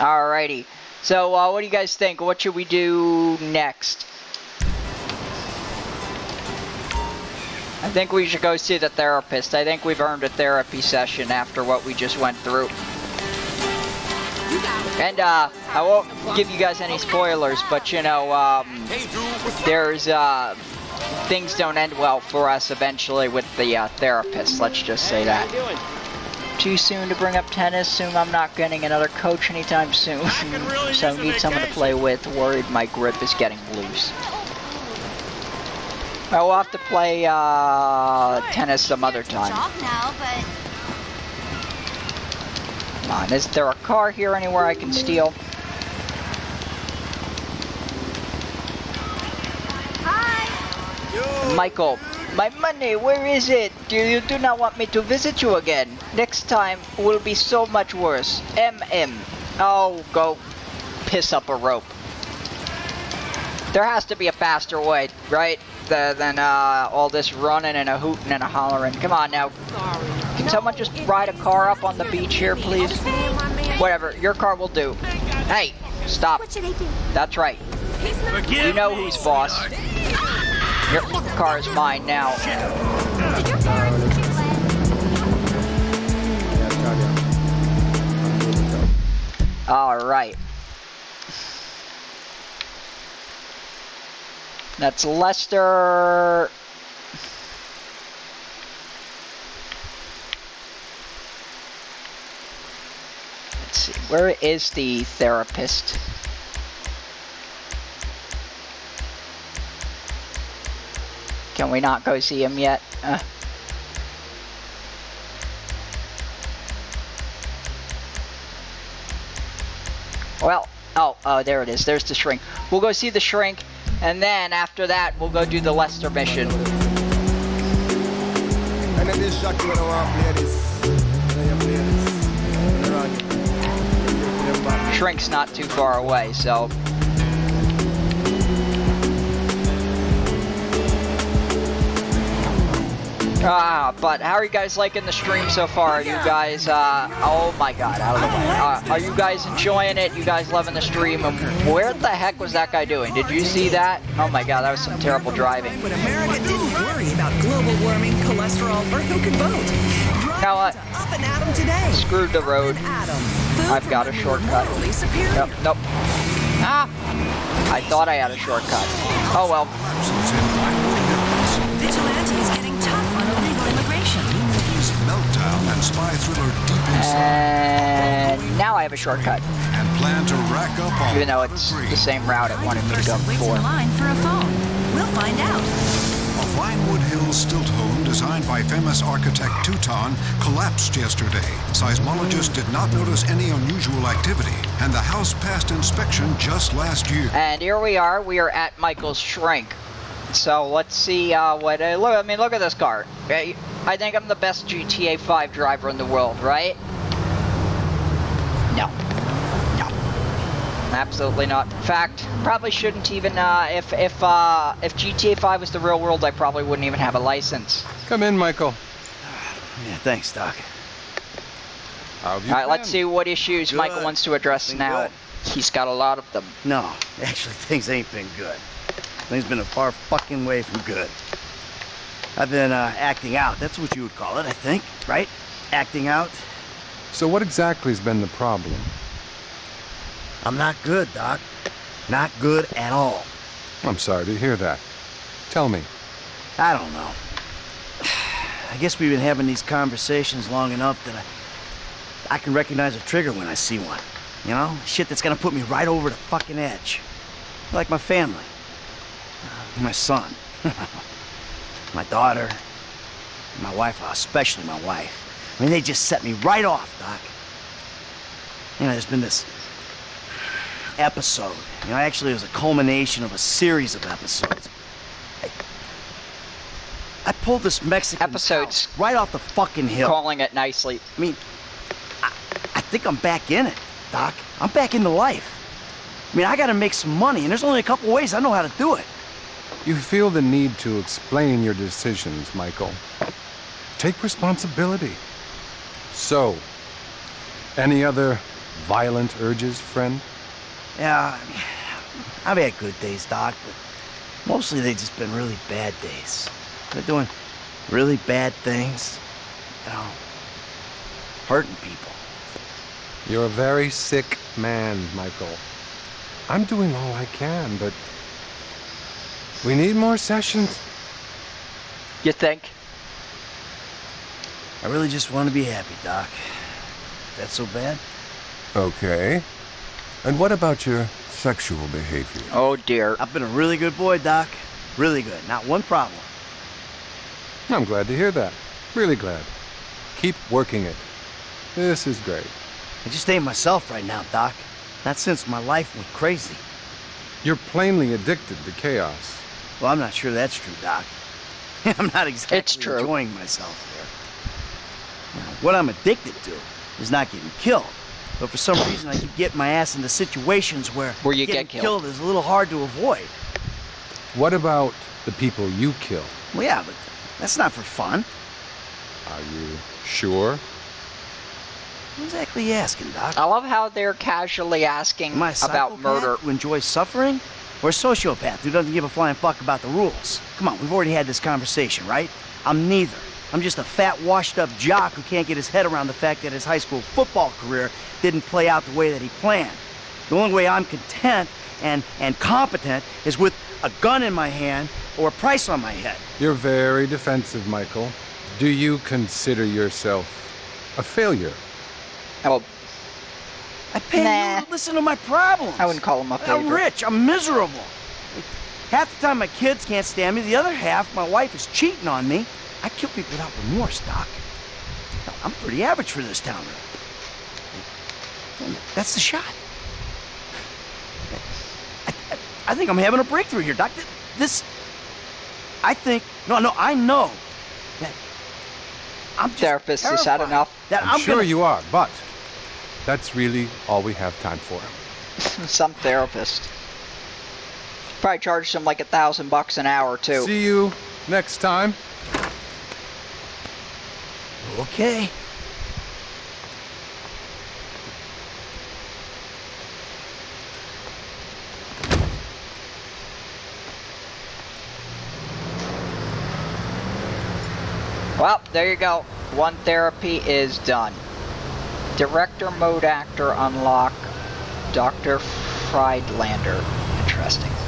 Alrighty. So, uh, what do you guys think? What should we do next? I think we should go see the therapist. I think we've earned a therapy session after what we just went through. And uh, I won't give you guys any spoilers, but you know, um, there's uh, things don't end well for us eventually with the uh, therapist. Let's just say that. Too soon to bring up tennis. Soon I'm not getting another coach anytime soon. so need someone to play with. Worried my grip is getting loose. I will have to play uh, tennis some other time. Now, Come on, is there a car here anywhere I can steal? hi. Michael, my money, where is it? Do you do not want me to visit you again? Next time will be so much worse. MM. Oh, go piss up a rope. There has to be a faster way, right? The, than uh, all this running and a hooting and a hollering. Come on now. Can someone just ride a car up on the beach here, please? Whatever, your car will do. Hey, stop. What should I do? That's right. You know who's boss. Your car is mine now. Alright. That's Lester. Let's see. Where is the therapist? Can we not go see him yet? Uh. Well, oh, oh, there it is. There's the shrink. We'll go see the shrink, and then after that, we'll go do the Lester mission. And then this shot you want to play this. Shrink's not too far away, so. Ah, but how are you guys liking the stream so far? Are you guys, uh, oh my god, out of the way. Uh, are you guys enjoying it? You guys loving the stream? And where the heck was that guy doing? Did you see that? Oh my god, that was some terrible driving. When America didn't worry about global warming, cholesterol, or who could vote. Drive Now what? to Up and Atom today. Screwed the road. I've got a shortcut. Nope, nope. Ah! I thought I had a shortcut. Oh well. Spy thriller Deep Inside. And now I have a shortcut. And plan to rack up a Even though it's the same route it wanted me to go before. in line for a phone. We'll find out. A Vinewood Hills stilt home designed by famous architect Teuton collapsed yesterday. Seismologists did not notice any unusual activity, and the house passed inspection just last year. And here we are. We are at Michael's Shrink. So let's see uh, what. Uh, look, I mean, look at this car. Okay, I think I'm the best GTA 5 driver in the world, right? No. No. Absolutely not. In fact, probably shouldn't even. Uh, if if uh, if GTA 5 was the real world, I probably wouldn't even have a license. Come in, Michael. Yeah, thanks, Doc. How have All right, let's see what issues Good. Michael wants to address Been now. good. He's got a lot of them. No, actually, things ain't been good. Things been a far fucking way from good. I've been uh, acting out. That's what you would call it, I think, right? Acting out. So what exactly has been the problem? I'm not good, Doc. Not good at all. I'm sorry to hear that. Tell me. I don't know. I guess we've been having these conversations long enough that I, I can recognize a trigger when I see one. You know? Shit that's gonna put me right over the fucking edge. Like my family. Uh, My son. my daughter. My wife, uh, especially my wife. I mean, they just set me right off, Doc. You know, there's been this episode. You know, actually, it was a culmination of a series of episodes. I pulled this Mexican Episodes. right off the fucking hill. Calling it nicely. I mean, I, I think I'm back in it, Doc. I'm back into life. I mean, I gotta make some money, and there's only a couple ways I know how to do it. You feel the need to explain your decisions, Michael. Take responsibility. So, any other violent urges, friend? Yeah, I mean, I've had good days, Doc, but mostly they've just been really bad days. They're doing really bad things, you know, hurting people. You're a very sick man, Michael. I'm doing all I can, but we need more sessions. You think? I really just want to be happy, Doc. That's so bad? Okay. And what about your sexual behavior? Oh dear. I've been a really good boy, Doc. Really good. Not one problem. I'm glad to hear that. Really glad. Keep working it. This is great. I just ain't myself right now, Doc. Not since my life went crazy. You're plainly addicted to chaos. Well, I'm not sure that's true, Doc. I'm not exactly It's true. enjoying myself there. Now, what I'm addicted to is not getting killed. But for some reason, I keep getting my ass into situations where, Where you getting get killed. is a little hard to avoid. What about the people you kill? Well, yeah, but that's not for fun. Are you sure? What exactly you asking, Doc? I love how they're casually asking Am I a about murder. who enjoys suffering? Or a sociopath who doesn't give a flying fuck about the rules? Come on, we've already had this conversation, right? I'm neither. I'm just a fat, washed up jock who can't get his head around the fact that his high school football career didn't play out the way that he planned. The only way I'm content and, and competent is with a gun in my hand or a price on my head. You're very defensive, Michael. Do you consider yourself a failure? Oh, I pay Nah. you to listen to my problems. I wouldn't call them him I'm rich. I'm miserable. Half the time my kids can't stand me. The other half, my wife is cheating on me. I kill people without remorse, Doc. I'm pretty average for this town. And That's the shot. I, I, I think I'm having a breakthrough here, Doc. This, I think, no, no, I know that I'm just Therapist, is that terrified enough? That I'm, I'm, sure gonna, you are, but that's really all we have time for. some therapist. Probably charged him like a thousand bucks an hour too. See you next time. Okay. Well, there you go. One therapy is done. Director mode actor unlock. Dr. Friedlander. Interesting.